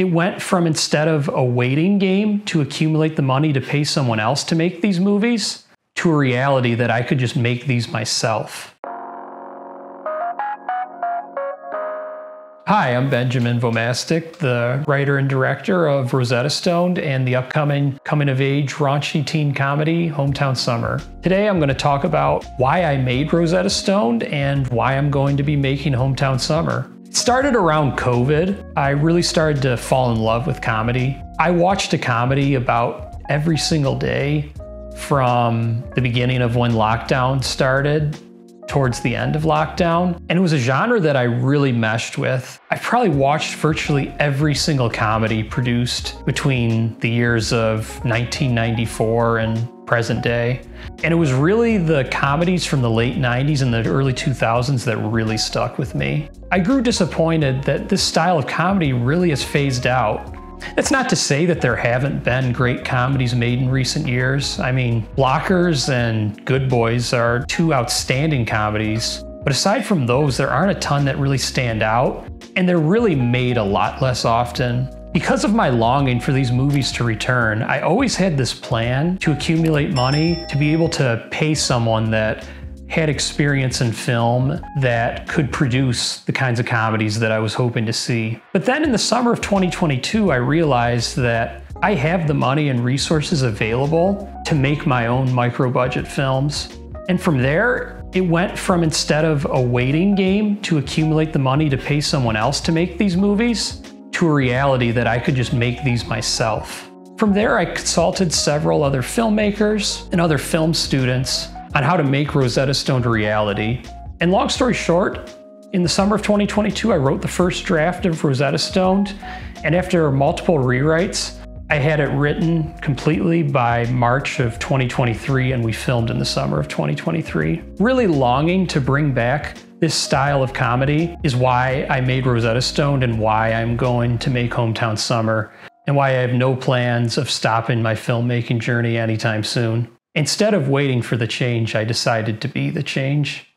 it went from instead of a waiting game to accumulate the money to pay someone else to make these movies to a reality that I could just make these myself. Hi, I'm Benjamin Vomastic, the writer and director of Rosetta Stone and the upcoming coming of age raunchy teen comedy Hometown Summer. Today I'm going to talk about why I made Rosetta Stone and why I'm going to be making Hometown Summer. It started around COVID. I really started to fall in love with comedy. I watched a comedy about every single day from the beginning of when lockdown started towards the end of lockdown. And it was a genre that I really meshed with. I've probably watched virtually every single comedy produced between the years of 1994 and present day. And it was really the comedies from the late 90s and the early 2000s that really stuck with me. I grew disappointed that this style of comedy really has phased out. That's not to say that there haven't been great comedies made in recent years. I mean, Blockers and Good Boys are two outstanding comedies, but aside from those, there aren't a ton that really stand out, and they're really made a lot less often. Because of my longing for these movies to return, I always had this plan to accumulate money to be able to pay someone that had experience in film that could produce the kinds of comedies that I was hoping to see. But then in the summer of 2022, I realized that I have the money and resources available to make my own micro budget films. And from there, it went from instead of a waiting game to accumulate the money to pay someone else to make these movies to a reality that I could just make these myself. From there, I consulted several other filmmakers and other film students on how to make Rosetta Stone a reality. And long story short, in the summer of 2022, I wrote the first draft of Rosetta Stone, and after multiple rewrites, I had it written completely by March of 2023, and we filmed in the summer of 2023. Really longing to bring back this style of comedy is why I made Rosetta Stone and why I'm going to make Hometown Summer, and why I have no plans of stopping my filmmaking journey anytime soon. Instead of waiting for the change, I decided to be the change.